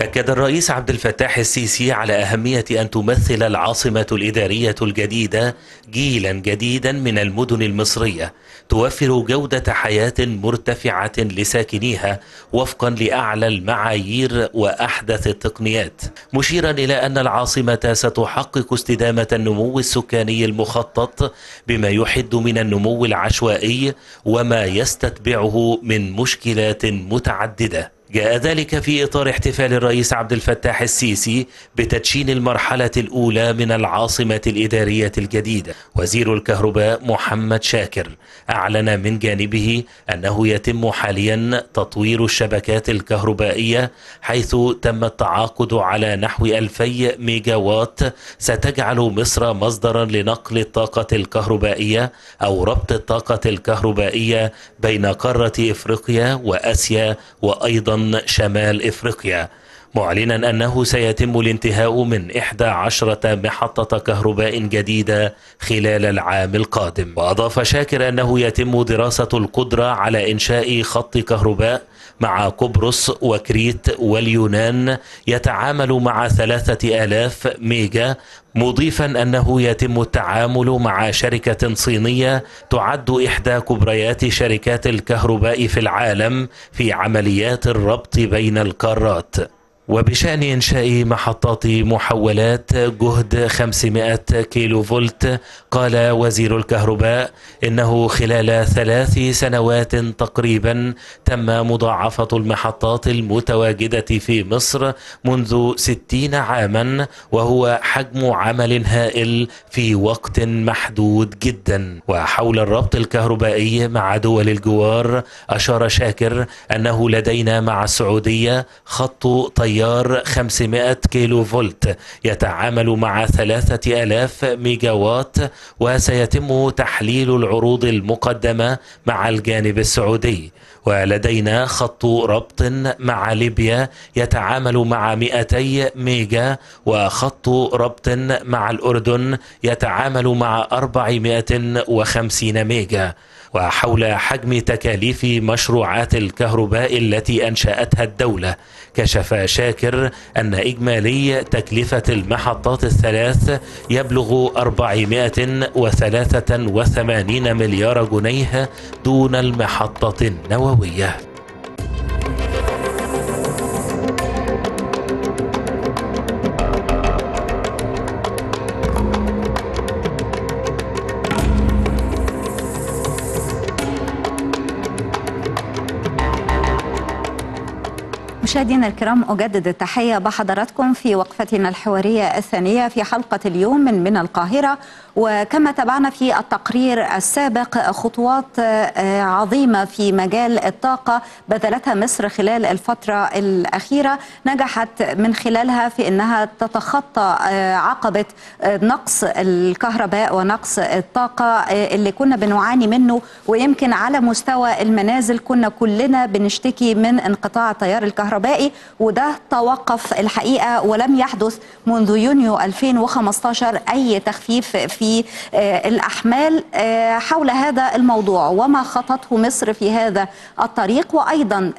أكد الرئيس عبد الفتاح السيسي على أهمية أن تمثل العاصمة الإدارية الجديدة جيلا جديدا من المدن المصرية توفر جودة حياة مرتفعة لساكنيها وفقا لأعلى المعايير وأحدث التقنيات. مشيرا إلى أن العاصمة ستحقق استدامة النمو السكاني المخطط بما يحد من النمو العشوائي وما يستتبعه من مشكلات متعددة. جاء ذلك في إطار احتفال الرئيس عبد الفتاح السيسي بتدشين المرحلة الأولى من العاصمة الإدارية الجديدة. وزير الكهرباء محمد شاكر أعلن من جانبه أنه يتم حاليا تطوير الشبكات الكهربائية حيث تم التعاقد على نحو 2000 ميجا وات ستجعل مصر مصدرا لنقل الطاقة الكهربائية أو ربط الطاقة الكهربائية بين قارة إفريقيا وآسيا وأيضا شمال إفريقيا معلنا أنه سيتم الانتهاء من 11 محطة كهرباء جديدة خلال العام القادم. وأضاف شاكر أنه يتم دراسة القدرة على إنشاء خط كهرباء مع قبرص وكريت واليونان يتعامل مع ثلاثة آلاف ميجا مضيفا أنه يتم التعامل مع شركة صينية تعد إحدى كبريات شركات الكهرباء في العالم في عمليات الربط بين القارات. وبشأن إنشاء محطات محولات جهد 500 كيلو فولت قال وزير الكهرباء إنه خلال ثلاث سنوات تقريبا تم مضاعفة المحطات المتواجدة في مصر منذ 60 عاما وهو حجم عمل هائل في وقت محدود جدا. وحول الربط الكهربائي مع دول الجوار أشار شاكر أنه لدينا مع السعودية خط طيار تيار 500 كيلو فولت. يتعامل مع 3000 ميجا وات وسيتم تحليل العروض المقدمة مع الجانب السعودي. ولدينا خط ربط مع ليبيا يتعامل مع 200 ميجا وخط ربط مع الأردن يتعامل مع 450 ميجا. وحول حجم تكاليف مشروعات الكهرباء التي أنشأتها الدولة. كشف شاكر أن إجمالي تكلفة المحطات الثلاث يبلغ 483 مليار جنيه دون المحطة النووية. مشاهدينا الكرام أجدد التحية بحضراتكم في وقفتنا الحوارية الثانية في حلقة اليوم من من القاهرة. وكما تابعنا في التقرير السابق خطوات عظيمة في مجال الطاقة بذلتها مصر خلال الفترة الأخيرة. نجحت من خلالها في أنها تتخطى عقبة نقص الكهرباء ونقص الطاقة اللي كنا بنعاني منه. ويمكن على مستوى المنازل كنا كلنا بنشتكي من انقطاع التيار الكهربائي وده توقف الحقيقة ولم يحدث منذ يونيو 2015 أي تخفيف في الأحمال حول هذا الموضوع. وما خطته مصر في هذا الطريق وأيضا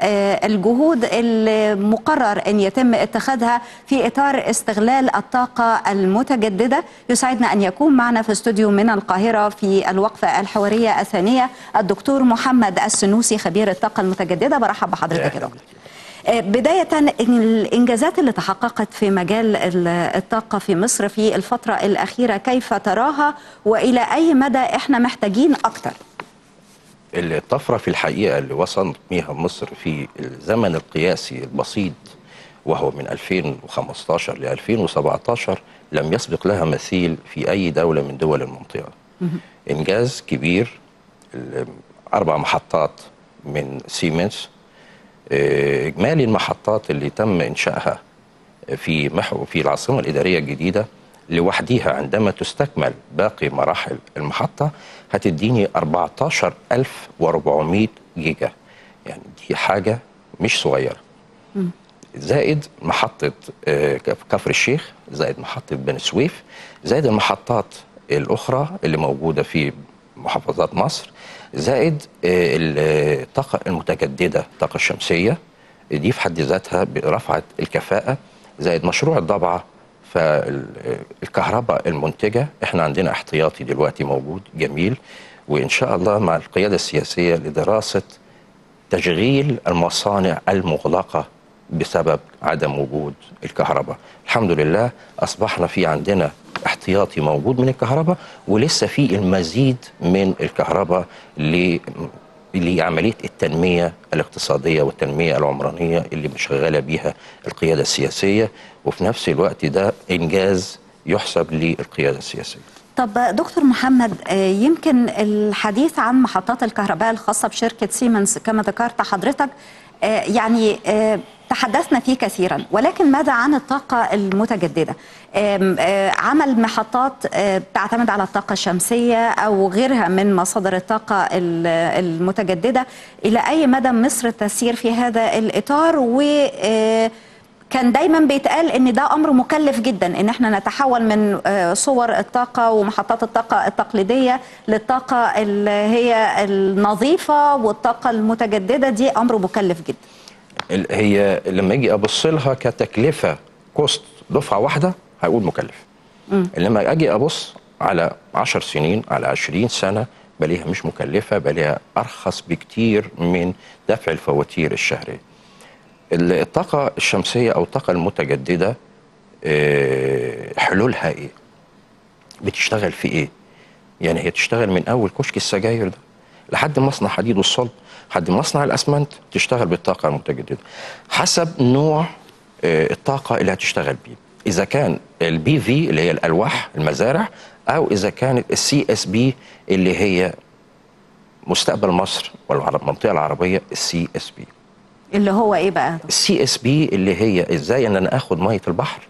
الجهود المقرر أن يتم اتخاذها في إطار استغلال الطاقة المتجددة. يسعدنا أن يكون معنا في استوديو من القاهرة في الوقفة الحوارية الثانية الدكتور محمد السنوسي خبير الطاقة المتجددة. برحب بحضرتك يا دكتور. بداية الإنجازات اللي تحققت في مجال الطاقة في مصر في الفترة الأخيرة كيف تراها؟ وإلى أي مدى إحنا محتاجين أكتر؟ الطفرة في الحقيقة اللي وصلت بيها مصر في الزمن القياسي البسيط وهو من 2015 ل 2017 لم يسبق لها مثيل في أي دولة من دول المنطقة. إنجاز كبير أربع محطات من سيمنز إجمالي المحطات اللي تم إنشائها في محو في العاصمة الإدارية الجديدة لوحديها عندما تستكمل باقي مراحل المحطة هتديني 14400 جيجا. يعني دي حاجة مش صغيرة. زائد محطة كفر الشيخ زائد محطة بني سويف زائد المحطات الأخرى اللي موجودة في محافظات مصر زائد الطاقة المتجددة الطاقة الشمسية دي في حد ذاتها رفعت الكفاءة زائد مشروع الضبعة فالكهرباء المنتجة إحنا عندنا احتياطي دلوقتي موجود جميل وإن شاء الله مع القيادة السياسية لدراسة تشغيل المصانع المغلقة بسبب عدم وجود الكهرباء الحمد لله أصبحنا في عندنا احتياطي موجود من الكهرباء ولسه في المزيد من الكهرباء ل لعملية التنمية الاقتصادية والتنمية العمرانية اللي شغاله بيها القيادة السياسية وفي نفس الوقت ده إنجاز يحسب للقيادة السياسية. طب دكتور محمد يمكن الحديث عن محطات الكهرباء الخاصة بشركة سيمنز كما ذكرت حضرتك يعني تحدثنا فيه كثيرا ولكن ماذا عن الطاقة المتجددة؟ عمل محطات تعتمد على الطاقة الشمسية أو غيرها من مصادر الطاقة المتجددة؟ إلى أي مدى مصر تسير في هذا الإطار؟ و كان دايما بيتقال إن ده أمر مكلف جدا إن إحنا نتحول من صور الطاقة ومحطات الطاقة التقليدية للطاقة اللي هي النظيفة والطاقة المتجددة. دي أمر مكلف جدا. هي لما أجي أبص لها كتكلفة كوست دفعة واحدة هقول مكلف. م. لما أجي أبص على 10 سنين على 20 سنة بلاقيها مش مكلفة بلاقيها أرخص بكتير من دفع الفواتير الشهرية. الطاقة الشمسية أو الطاقة المتجددة حلولها إيه؟ بتشتغل في إيه؟ يعني هي تشتغل من أول كشك السجاير ده لحد مصنع حديد والصلب لحد مصنع الأسمنت تشتغل بالطاقة المتجددة حسب نوع الطاقة اللي هتشتغل بيه إذا كان ال PV اللي هي الألواح المزارع أو إذا كانت ال CSP اللي هي مستقبل مصر والمنطقة العربية ال CSP اللي هو إيه بقى؟ ال CSP اللي هي إزاي أن أنا آخد مية البحر؟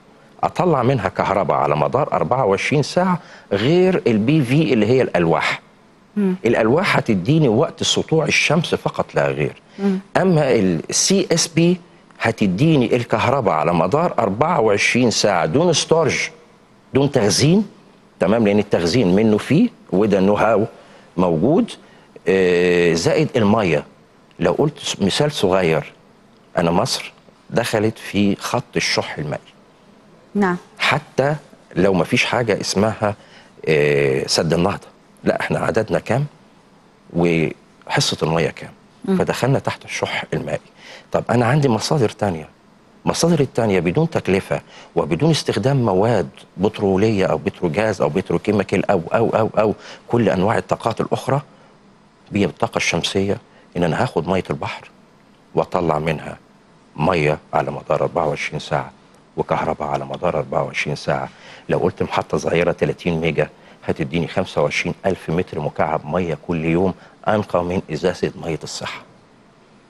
أطلع منها كهرباء على مدار 24 ساعة غير ال PV اللي هي الألواح. مم. الألواح هتديني وقت سطوع الشمس فقط لا غير. مم. أما ال CSP هتديني الكهرباء على مدار 24 ساعة دون storage دون تخزين. تمام؟ لأن التخزين منه فيه وده know-how موجود. آه زائد المية. لو قلت مثال صغير أنا مصر دخلت في خط الشح المائي. نعم. حتى لو ما فيش حاجة اسمها آه سد النهضة. لا إحنا عددنا كام؟ وحصة الميه كام. فدخلنا تحت الشح المائي. طب أنا عندي مصادر تانية. مصادر التانية بدون تكلفة وبدون استخدام مواد بترولية أو بتروجاز أو بتروكيميكال أو أو أو أو كل أنواع الطاقات الأخرى هي الطاقة الشمسية إن أنا هاخد مية البحر وأطلع منها مية على مدار 24 ساعة وكهرباء على مدار 24 ساعة. لو قلت محطة صغيرة 30 ميجا هتديني 25 ألف متر مكعب مية كل يوم أنقى من إزازة مية الصحة.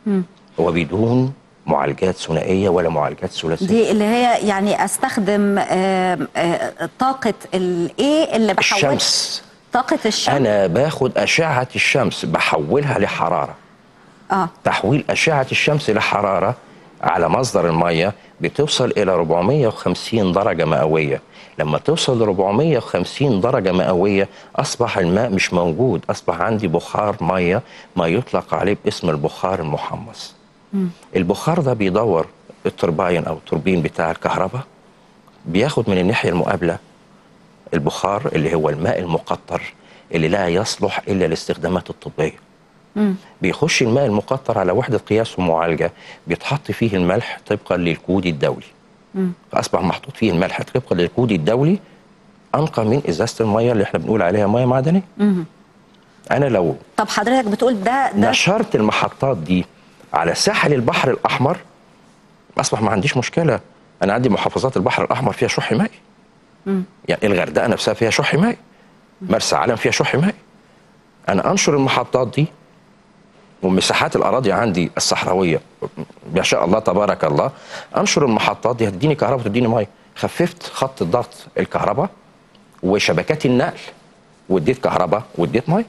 مم. وبدون معالجات ثنائية ولا معالجات ثلاثية. دي اللي هي يعني أستخدم آه طاقة الإيه اللي بحول الشمس. طاقة الشمس. أنا باخد أشعة الشمس بحولها لحرارة. آه. تحويل أشعة الشمس لحرارة على مصدر المية بتوصل إلى 450 درجة مئوية لما توصل ل 450 درجة مئوية أصبح الماء مش موجود أصبح عندي بخار مية ما يطلق عليه باسم البخار المحمص م. البخار ده بيدور الترباين أو التوربين بتاع الكهرباء بياخد من الناحية المقابلة البخار اللي هو الماء المقطر اللي لا يصلح إلا للاستخدامات الطبية مم. بيخش الماء المقطر على وحدة قياس ومعالجة بيتحط فيه الملح طبقا للكود الدولي مم. فأصبح محطوط فيه الملح طبقا للكود الدولي أنقى من إزازة المية اللي إحنا بنقول عليها مية معدنية مم. أنا لو طب حضرتك بتقول ده ده نشرت المحطات دي على ساحل البحر الأحمر أصبح ما عنديش مشكلة أنا عندي محافظات البحر الأحمر فيها شح مائي. يعني الغردقة نفسها فيها شح مائي مرسى علم فيها شح مائي أنا أنشر المحطات دي ومساحات الأراضي عندي الصحراوية. ما شاء الله تبارك الله. أنشر المحطات دي هتديني كهرباء وتديني مية. خففت خط الضغط الكهرباء وشبكات النقل واديت كهرباء واديت مية.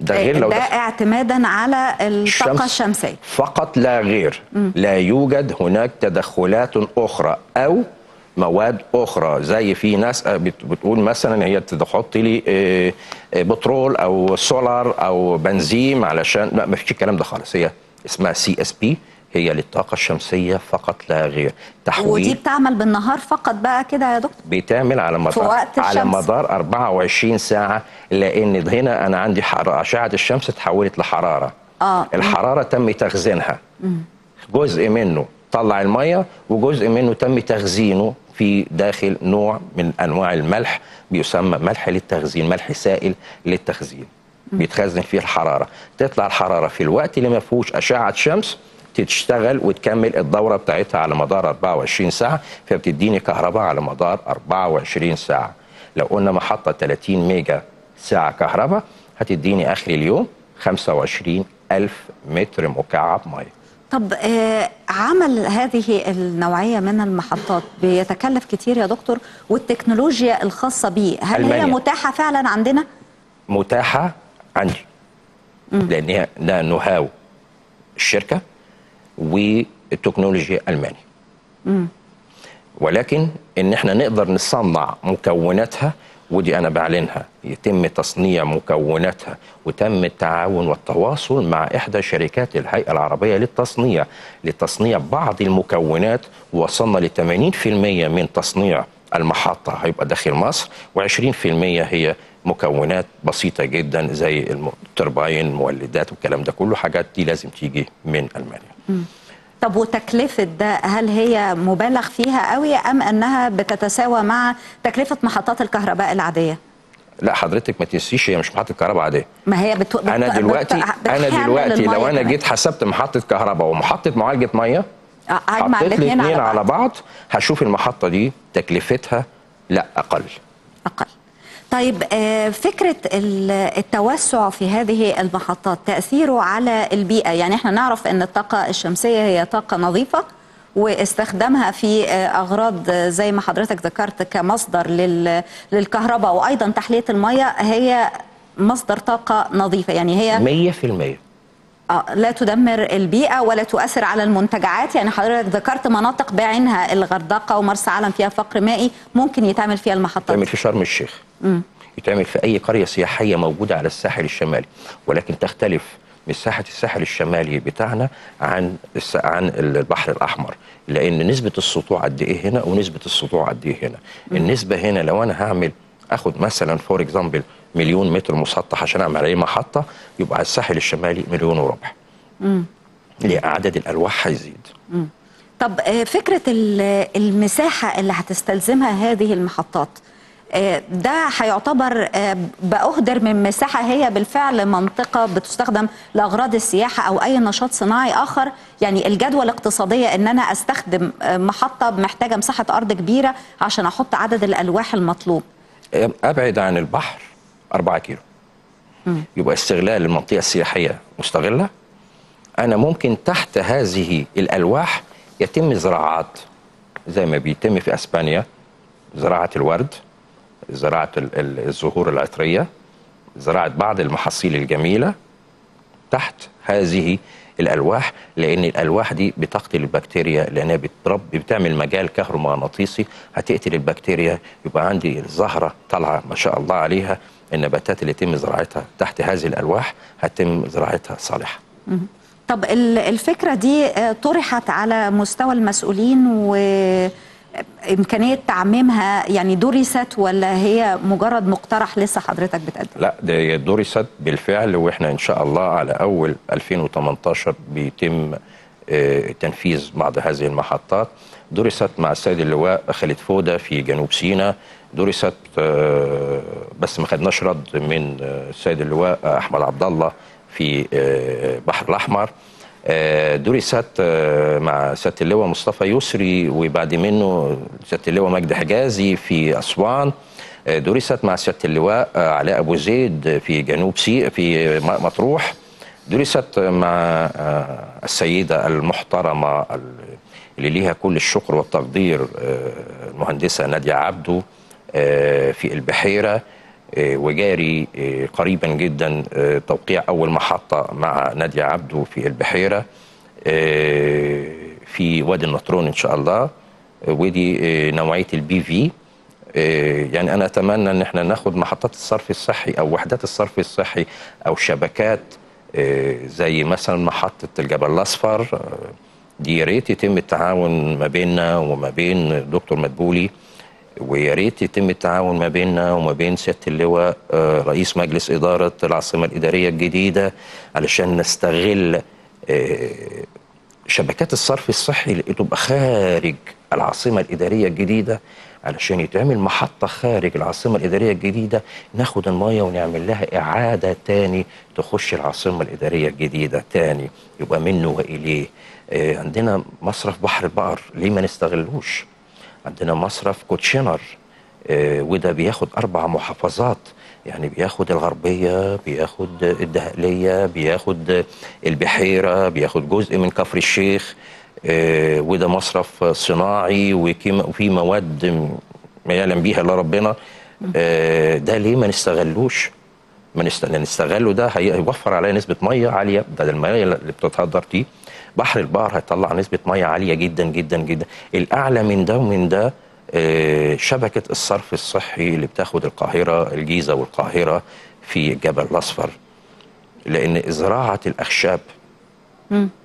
ده غير لو ده اعتمادا على الطاقة الشمسية. فقط لا غير. م. لا يوجد هناك تدخلات أخرى أو مواد أخرى زي في ناس بتقول مثلا هي تحط لي بترول أو سولار أو بنزين علشان لا ما فيش الكلام ده خالص. هي اسمها CSP هي للطاقة الشمسية فقط لا غير. ودي تحويل بتعمل بالنهار فقط بقى كده يا دكتور؟ بيتعمل على مدار وقت على الشمس. مدار 24 ساعة لأن هنا أنا عندي حرارة أشعة الشمس اتحولت لحرارة. آه الحرارة تم تخزينها. جزء منه. طلع المية وجزء منه تم تخزينه في داخل نوع من أنواع الملح بيسمى ملح للتخزين ملح سائل للتخزين. بيتخزن فيه الحرارة. تطلع الحرارة في الوقت اللي ما فيهوش أشعة شمس تشتغل وتكمل الدورة بتاعتها على مدار 24 ساعة فبتديني كهرباء على مدار 24 ساعة. لو قلنا محطة 30 ميجا ساعة كهرباء هتديني آخر اليوم 25 ألف متر مكعب مية. طب آه عمل هذه النوعية من المحطات بيتكلف كتير يا دكتور والتكنولوجيا الخاصة بيه هل هي ألمانيا. متاحة فعلا عندنا؟ متاحة عندي لأن هي ده نو هاو الشركة والتكنولوجيا الماني ولكن إن إحنا نقدر نصنع مكوناتها ودي أنا بعلنها. يتم تصنيع مكوناتها وتم التعاون والتواصل مع إحدى شركات الهيئة العربية للتصنيع لتصنيع بعض المكونات وصلنا ل 80% من تصنيع المحطة. هيبقى داخل مصر و20% هي مكونات بسيطة جدا زي الترباين مولدات والكلام ده كله. حاجات دي لازم تيجي من ألمانيا. طب وتكلفة ده هل هي مبالغ فيها قوي أم أنها بتتساوى مع تكلفة محطات الكهرباء العادية؟ لا حضرتك ما تنسيش هي مش محطة كهرباء عادية ما هي بت... بت... أنا دلوقتي بت... أنا دلوقتي لو أنا. جيت حسبت محطة كهرباء ومحطة معالجة مية هجمع حطيت الاثنين على على بعض هشوف المحطة دي تكلفتها لا أقل أقل طيب آه، فكرة ال- التوسع في هذه المحطات تأثيره على البيئة. يعني إحنا نعرف أن الطاقة الشمسية هي طاقة نظيفة واستخدامها في آه، أغراض آه، زي ما حضرتك ذكرت كمصدر لل- للكهرباء وأيضا تحلية المياه هي مصدر طاقة نظيفة. يعني هي 100% آه، لا تدمر البيئة ولا تؤثر على المنتجعات. يعني حضرتك ذكرت مناطق بعينها الغردقة ومرسى علم فيها فقر مائي ممكن يتعمل فيها المحطات. يتعمل في شرم الشيخ. يتعمل في أي قرية سياحية موجودة على الساحل الشمالي. ولكن تختلف مساحه الساحل الشمالي بتاعنا عن الس- عن البحر الأحمر. لأن نسبة السطوع قد إيه هنا ونسبة السطوع قد إيه هنا. النسبة هنا لو أنا هعمل أخد مثلا for example مليون متر مسطح عشان أعمل عليه محطه يبقى على الساحل الشمالي مليون وربع. ليه؟ عدد الألواح هيزيد. طب آه، فكرة ال- المساحة اللي هتستلزمها هذه المحطات آه، ده هيعتبر آه، بأهدر من مساحة هي بالفعل منطقة بتستخدم لأغراض السياحة أو أي نشاط صناعي آخر. يعني الجدوى الاقتصادية أن أنا أستخدم محطة محتاجة مساحة أرض كبيرة عشان أحط عدد الألواح المطلوب. أبعد عن البحر. 4 كيلو. يبقى استغلال المنطقة السياحية مستغلة. أنا ممكن تحت هذه الألواح يتم زراعات زي ما بيتم في أسبانيا زراعة الورد زراعة ال- ال- الزهور العطرية زراعة بعض المحاصيل الجميلة تحت هذه الألواح لأن الألواح دي بتقتل البكتيريا لأنها بتربي بتعمل مجال كهرومغناطيسي هتقتل البكتيريا يبقى عندي الزهره طالعة ما شاء الله عليها. النباتات اللي يتم زراعتها تحت هذه الألواح هتم زراعتها صالحة. طب ال- الفكرة دي آه، طرحت على مستوى المسؤولين وإمكانية تعميمها يعني درست ولا هي مجرد مقترح لسه حضرتك بتقدم؟ لا ده درست بالفعل وإحنا إن شاء الله على أول 2018 بيتم آه، تنفيذ بعض هذه المحطات. درست مع السيد اللواء خالد فوده في جنوب سيناء درست آه، بس ما خدناش رد من آه، السيد اللواء أحمد عبد الله في آه، البحر الأحمر. آه، درست آه، مع سيادة اللواء مصطفى يسري وبعد منه سيادة اللواء مجدي حجازي في أسوان. آه، درست مع سيادة اللواء آه، علاء أبو زيد في جنوب سي في مطروح. درست مع آه، السيدة المحترمة ال- اللي ليها كل الشكر والتقدير آه، المهندسة نادية عبده. آه، في البحيرة آه، وجاري آه، قريبا جدا آه، توقيع أول محطة مع نادية عبده في البحيرة آه، في وادي النطرون إن شاء الله آه، ودي آه، نوعية البي في آه، يعني أنا أتمنى إن إحنا ناخد محطات الصرف الصحي أو وحدات الصرف الصحي أو شبكات آه، زي مثلا محطة الجبل الأصفر. آه، دي يا ريت يتم التعاون ما بيننا وما بين الدكتور مدبولي. ويا ريت يتم التعاون ما بيننا وما بين سيادة اللواء آه، رئيس مجلس إدارة العاصمة الإدارية الجديدة علشان نستغل آه، شبكات الصرف الصحي اللي تبقى خارج العاصمة الإدارية الجديدة علشان يتعمل محطة خارج العاصمة الإدارية الجديدة ناخد المية ونعمل لها إعادة تاني تخش العاصمة الإدارية الجديدة تاني يبقى منه وإليه. آه، عندنا مصرف بحر البقر ليه ما نستغلوش؟ عندنا مصرف كوتشينر آه، وده بياخد أربع محافظات. يعني بياخد الغربية بياخد الدهقليه بياخد البحيرة بياخد جزء من كفر الشيخ آه، وده مصرف صناعي وفي مواد ما يعلم بيها الا ربنا آه، ده ليه ما نستغلوش؟ ما نست- نستغله ده هي- هيوفر علينا نسبة مية عالية. ده المية اللي بتتهدر دي. بحر البحر هيطلع نسبة ميه عالية جدا جدا جدا. الأعلى من ده ومن ده آه، شبكة الصرف الصحي اللي بتاخد القاهرة الجيزة والقاهرة في الجبل الأصفر. لأن زراعة الأخشاب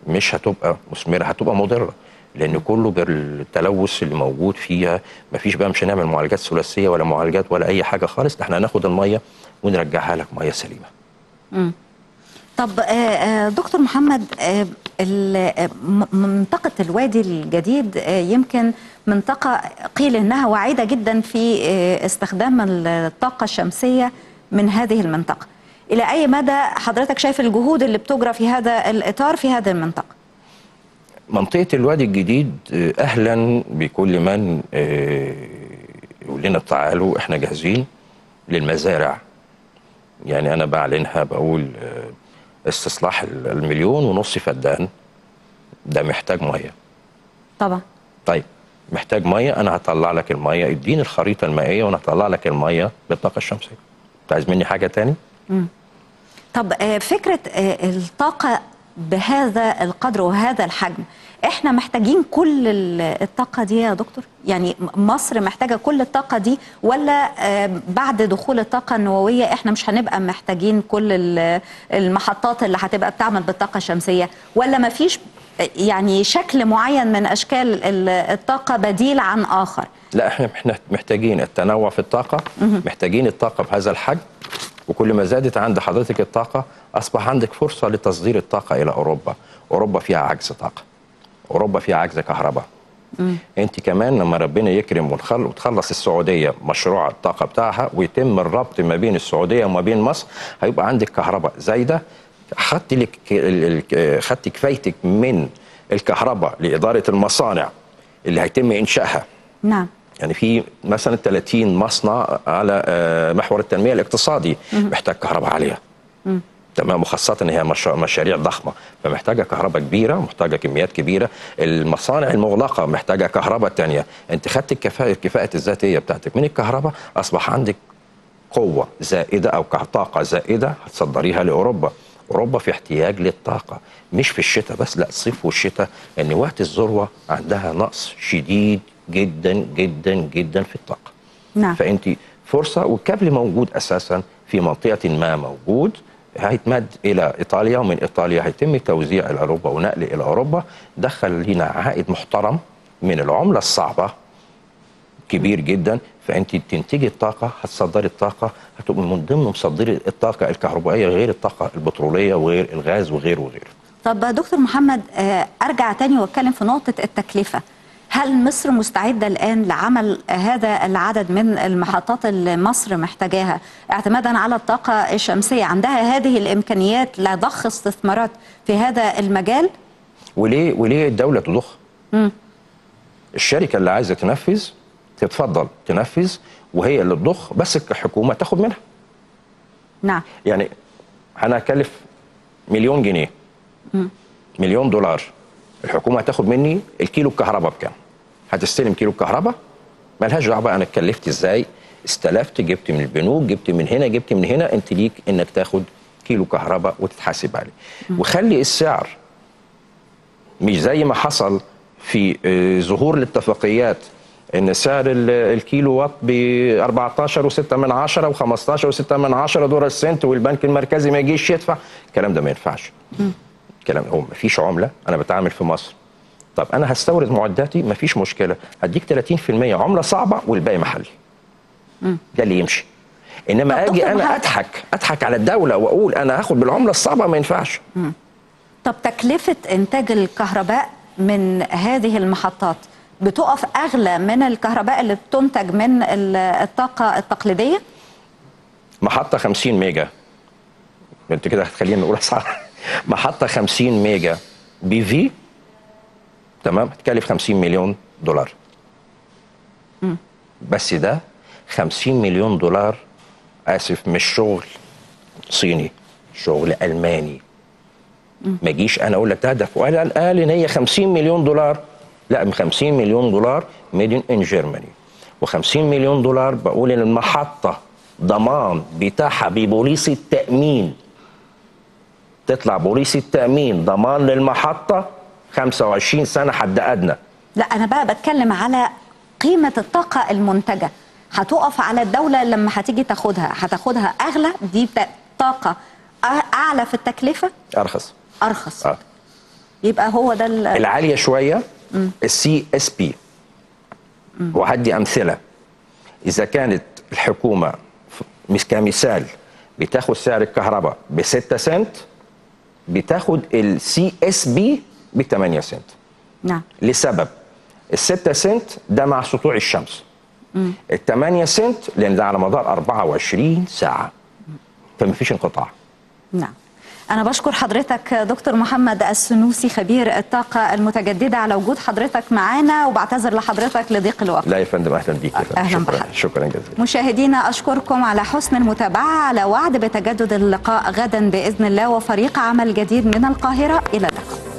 مش هتبقى مثمرة هتبقى مضرة. لأن كله بالتلوث اللي موجود فيها. مفيش بقى مش هنعمل معالجات ثلاثية ولا معالجات ولا أي حاجة خالص. ده إحنا هناخد الميه ونرجعها لك ميه سليمة. طب آه، آه، دكتور محمد آه، منطقة الوادي الجديد يمكن منطقة قيل إنها وعيدة جدا في استخدام الطاقة الشمسية من هذه المنطقة. إلى أي مدى حضرتك شايف الجهود اللي بتجرى في هذا الإطار في هذه المنطقة؟ منطقة الوادي الجديد أهلا بكل من يقول لنا تعالوا إحنا جاهزين للمزارع. يعني أنا بعلنها بقول استصلاح المليون ونص فدان. ده محتاج مية. طبعا. طيب محتاج مية أنا هطلع لك المية. اديني الخريطة المائية وأنا هطلع لك المية بالطاقة الشمسية. أنت عايز مني حاجة تاني؟ طب آه، فكرة آه، الطاقة بهذا القدر وهذا الحجم إحنا محتاجين كل ال- الطاقة دي يا دكتور؟ يعني مصر محتاجة كل الطاقة دي ولا آه، بعد دخول الطاقة النووية إحنا مش هنبقى محتاجين كل ال- المحطات اللي هتبقى بتعمل بالطاقة الشمسية؟ ولا مفيش يعني شكل معين من أشكال ال- الطاقة بديل عن آخر؟ لا إحنا محتاجين التنوع في الطاقة محتاجين الطاقة بهذا الحجم وكل ما زادت عند حضرتك الطاقة أصبح عندك فرصة لتصدير الطاقة إلى أوروبا. أوروبا فيها عجز طاقة. أوروبا فيها عجز كهرباء. أنت كمان لما ربنا يكرم وتخلص السعودية مشروع الطاقة بتاعها ويتم الربط ما بين السعودية وما بين مصر هيبقى عندك كهرباء زايدة. خدت لك خدت كفايتك من الكهرباء لإدارة المصانع اللي هيتم إنشائها. نعم. يعني في مثلا 30 مصنع على آه، محور التنمية الاقتصادي محتاج كهرباء عالية. تمام وخاصة إن هي مش- مشاريع ضخمة فمحتاجة كهرباء كبيرة محتاجة كميات كبيرة. المصانع المغلقة محتاجة كهرباء تانية. أنت خدت الكفاءة الكفاءة الذاتية بتاعتك من الكهرباء أصبح عندك قوة زائدة أو طاقة زائدة هتصدريها لأوروبا. أوروبا في احتياج للطاقة مش في الشتاء بس لا الصيف والشتاء إن وقت الذروة عندها نقص شديد جدا جدا جدا في الطاقة. نعم. فأنت فرصة والكابل موجود أساسا في منطقة ما موجود. هيتمد إلى إيطاليا ومن إيطاليا هيتم توزيع إلى أوروبا ونقل إلى أوروبا. دخل لنا عائد محترم من العملة الصعبة كبير جدا. فأنت تنتجي الطاقة هتصدري الطاقة هتبقى من ضمن مصدري الطاقة الكهربائية غير الطاقة البترولية وغير الغاز وغير وغير. طب دكتور محمد آه، أرجع تاني وأتكلم في نقطة التكلفة. هل مصر مستعدة الآن لعمل هذا العدد من المحطات اللي مصر محتاجاها؟ اعتمادا على الطاقة الشمسية عندها هذه الإمكانيات لضخ استثمارات في هذا المجال؟ وليه وليه الدولة تضخ؟ الشركة اللي عايزة تنفذ تتفضل تنفذ وهي اللي تضخ بس الحكومة تاخد منها. نعم. يعني أنا هكلف مليون جنيه مليون دولار الحكومة هتاخد مني الكيلو الكهرباء بكام؟ هتستلم كيلو الكهرباء؟ ملهاش دعوة بقى أنا اتكلفت إزاي. استلفت جبت من البنوك جبت من هنا جبت من هنا. أنت ليك إنك تاخد كيلو كهرباء وتتحاسب عليه. وخلي السعر مش زي ما حصل في آه، ظهور الاتفاقيات. إن سعر ال- الكيلو وات ب 14 و6 من 10 و15 و6 من 10 دولار السنت والبنك المركزي ما يجيش يدفع. الكلام ده ما ينفعش. الكلام هو ما فيش عملة. أنا بتعامل في مصر. طب أنا هستورد معداتي مفيش مشكلة. هديك 30% عملة صعبة والباقي محلي ده اللي يمشي. إنما أجي أنا أضحك أضحك على الدولة وأقول أنا هاخد بالعملة الصعبة ما ينفعش. طب تكلفة إنتاج الكهرباء من هذه المحطات بتقف أغلى من الكهرباء اللي بتنتج من ال- الطاقة التقليدية؟ محطة 50 ميجا. أنت كده هتخلينا نقول أسعار. محطة 50 ميجا. PV تمام؟ هتكلف 50 مليون دولار. بس ده 50 مليون دولار آسف مش شغل صيني شغل ألماني. ما اجيش أنا أقول لك ده وقال قال إن هي 50 مليون دولار. لا 50 مليون دولار ميد ان جيرماني و50 مليون دولار بقول إن المحطة ضمان بتاعها ببوليس التأمين. تطلع بوليس التأمين ضمان للمحطة 25 سنة حد أدنى. لا أنا بقى بتكلم على قيمة الطاقة المنتجة. هتقف على الدولة لما هتيجي تاخدها. هتاخدها أغلى؟ دي أ- أعلى في التكلفة؟ أرخص. أرخص. آه. يبقى هو ده ال- العالية شوية ال CSP. وهدي أمثلة. إذا كانت الحكومة كمثال بتاخد سعر الكهرباء ب 6 سنت بتاخد ال CSP ب 8 سنت. نعم. لسبب ال 6 سنت ده مع سطوع الشمس. ال 8 سنت لأن ده على مدار 24 ساعة. فما فيش انقطاع. نعم. أنا بشكر حضرتك دكتور محمد السنوسي خبير الطاقة المتجددة على وجود حضرتك معانا وبعتذر لحضرتك لضيق الوقت. لا يا فندم أهلا بيك. فندم أهلاً شكرا بحضرتك. شكرا جزيلا. مشاهدينا أشكركم على حسن المتابعة على وعد بتجدد اللقاء غدا بإذن الله وفريق عمل جديد من القاهرة. إلى اللقاء.